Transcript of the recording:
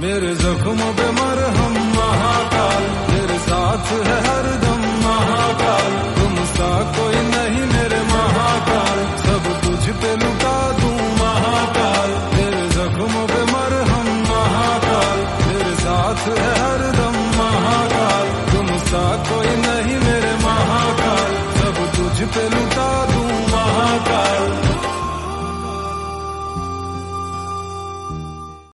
मेरे जख्मों पे मरहम महाकाल। मेरे साथ है हरदम महाकाल। तुम सा कोई नहीं मेरे महाकाल। सब तुझ पे लुटा दूँ महाकाल। मेरे जख्मों पे मरहम महाकाल। मेरे साथ है हरदम महाकाल। तुम सा कोई नहीं मेरे महाकाल। सब तुझ पे